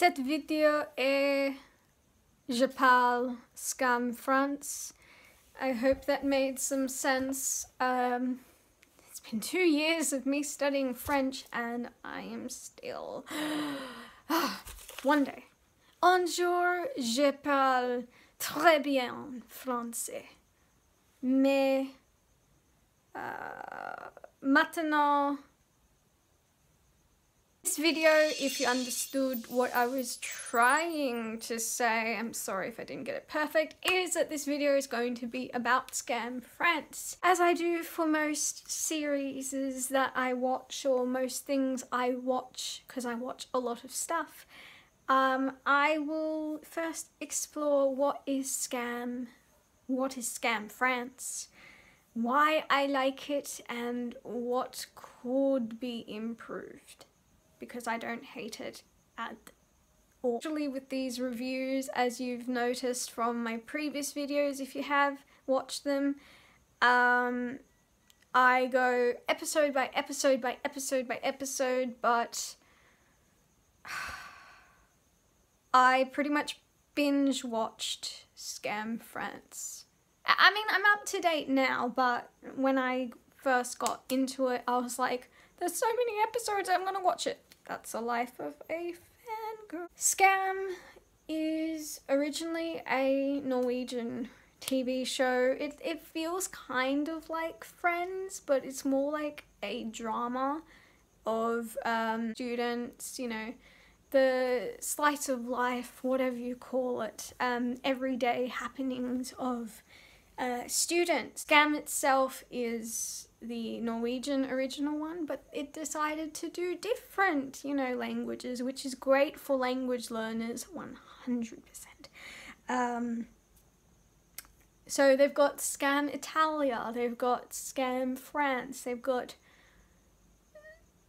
Cette vidéo est Je parle SKAM France. I hope that made some sense. Um, it's been two years of me studying French and I am still. One day. Un jour, je parle très bien français. Mais uh, maintenant, this video, if you understood what I was trying to say, I'm sorry if I didn't get it perfect, is that this video is going to be about SKAM France. As I do for most series that I watch or most things I watch, because I watch a lot of stuff, um, I will first explore what is SKAM, what is SKAM France, why I like it and what could be improved because I don't hate it at all. Actually with these reviews, as you've noticed from my previous videos, if you have watched them, um, I go episode by episode by episode by episode, but I pretty much binge watched SKAM France. I mean, I'm up to date now, but when I first got into it, I was like, there's so many episodes, I'm gonna watch it. That's the life of a fangirl. SKAM is originally a Norwegian TV show. It, it feels kind of like Friends, but it's more like a drama of um, students, you know, the slice of life, whatever you call it, um, everyday happenings of uh, students. SKAM itself is the Norwegian original one, but it decided to do different, you know, languages, which is great for language learners, 100%. Um, so they've got SKAM Italia, they've got SKAM France, they've got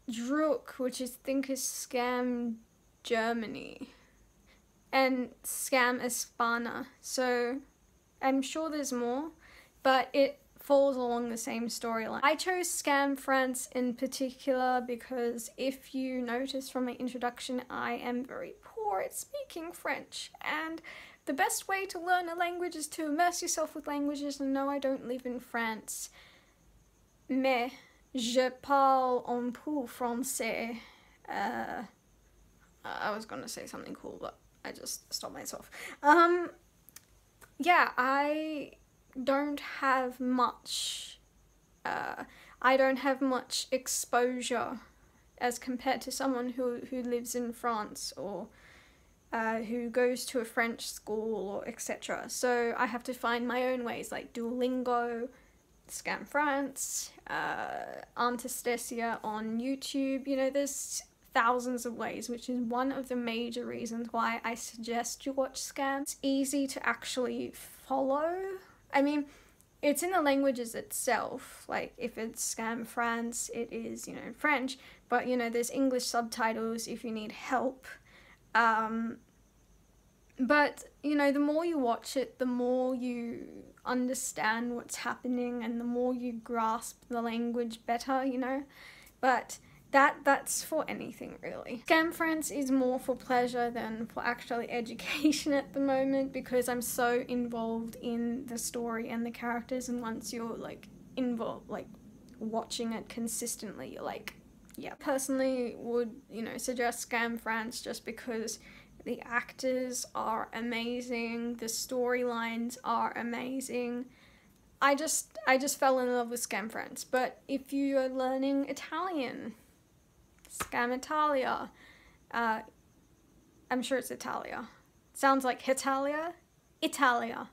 DRUCK, which I think is SKAM Germany, and SKAM Espana. So I'm sure there's more, but it falls along the same storyline. I chose SKAM France in particular because if you notice from my introduction, I am very poor at speaking French and the best way to learn a language is to immerse yourself with languages and no, I don't live in France. Mais je parle un peu français. Uh, I was gonna say something cool, but I just stopped myself. Um, yeah, I don't have much, uh, I don't have much exposure as compared to someone who, who lives in France or uh, who goes to a French school or etc. So I have to find my own ways like Duolingo, SKAM France, uh, Antistesia on YouTube. You know, there's thousands of ways, which is one of the major reasons why I suggest you watch SKAM. It's easy to actually follow I mean, it's in the languages itself. Like if it's SKAM France, it is you know French. But you know, there's English subtitles if you need help. Um, but you know, the more you watch it, the more you understand what's happening, and the more you grasp the language better. You know, but that that's for anything really. SKAM France is more for pleasure than for actually education at the moment because I'm so involved in the story and the characters and once you're like involved like watching it consistently you're like yeah. Personally would, you know, suggest SKAM France just because the actors are amazing, the storylines are amazing. I just I just fell in love with SKAM France. But if you are learning Italian, SKAM Italia. Uh, I'm sure it's Italia. Sounds like Hitalia? Italia.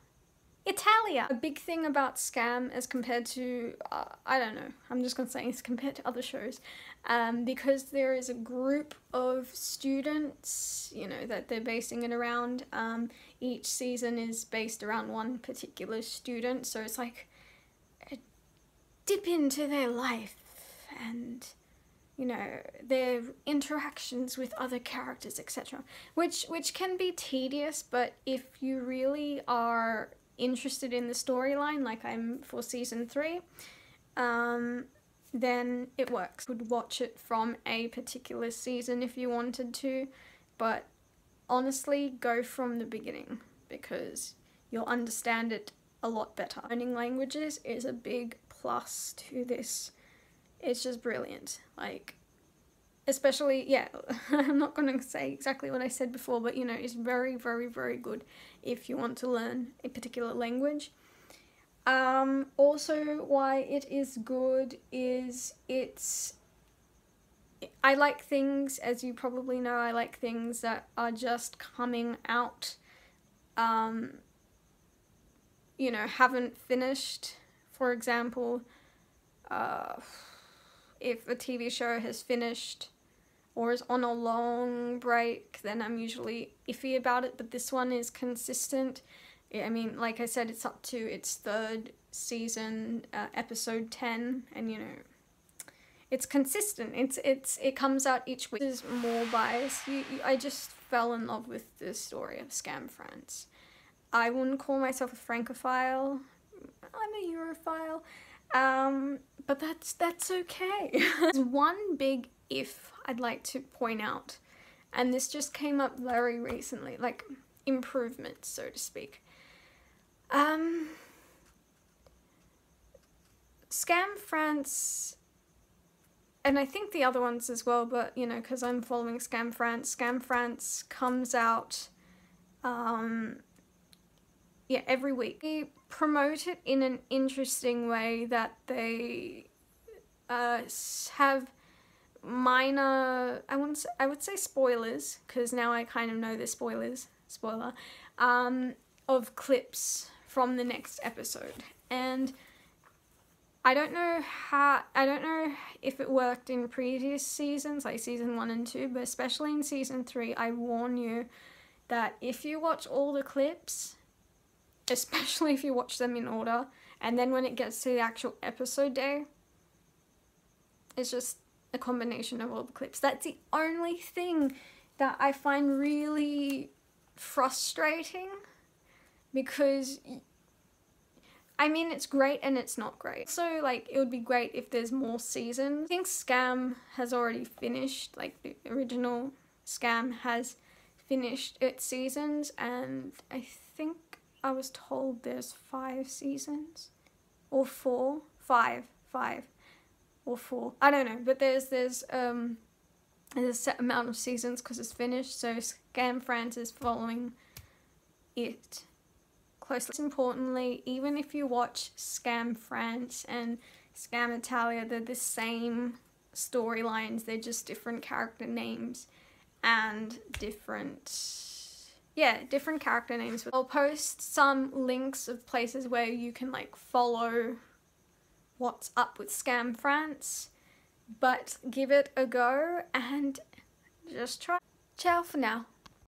Italia! A big thing about SKAM as compared to, uh, I don't know, I'm just gonna say it's compared to other shows, um, because there is a group of students, you know, that they're basing it around. Um, each season is based around one particular student, so it's like a dip into their life and you know their interactions with other characters etc which which can be tedious but if you really are interested in the storyline like i'm for season three um, then it works would watch it from a particular season if you wanted to but honestly go from the beginning because you'll understand it a lot better. Learning languages is a big plus to this. It's just brilliant. Like, especially, yeah, I'm not going to say exactly what I said before, but you know, it's very, very, very good if you want to learn a particular language. Um, also, why it is good is it's. I like things, as you probably know, I like things that are just coming out. Um, you know, haven't finished. For example, uh, if a TV show has finished or is on a long break, then I'm usually iffy about it. But this one is consistent. I mean, like I said, it's up to its third season, uh, episode 10, and you know, it's consistent. It's it's it comes out each week. There's more bias. You, you, I just fell in love with the story of SKAM France. I wouldn't call myself a francophile. I'm a Europhile. Um, but that's that's okay. There's one big if I'd like to point out, and this just came up very recently, like improvements, so to speak. Um, SKAM France, and I think the other ones as well, but you know, because I'm following SKAM France, SKAM France comes out um, yeah, every week. Promote it in an interesting way that they uh, have minor, I wouldn't say, I would say spoilers, because now I kind of know the spoilers, spoiler, um, of clips from the next episode. And I don't know how, I don't know if it worked in previous seasons, like season one and two, but especially in season three, I warn you that if you watch all the clips, especially if you watch them in order. And then when it gets to the actual episode day, it's just a combination of all the clips. That's the only thing that I find really frustrating because I mean it's great and it's not great. So like it would be great if there's more seasons. I think SKAM has already finished, like the original SKAM has finished its seasons and I think I was told there's five seasons or four, five, five or four. I don't know, but there's there's um there's a set amount of seasons because it's finished. So SKAM France is following it closely. Importantly, even if you watch SKAM France and SKAM Italia, they're the same storylines. They're just different character names and different yeah, different character names. I'll post some links of places where you can like follow what's up with SKAM France, but give it a go and just try. Ciao for now.